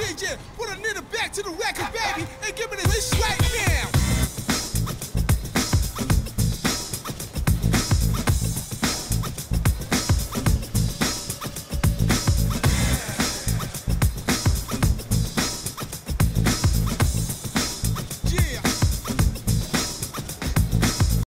DJ, put a nigga back to the record, back.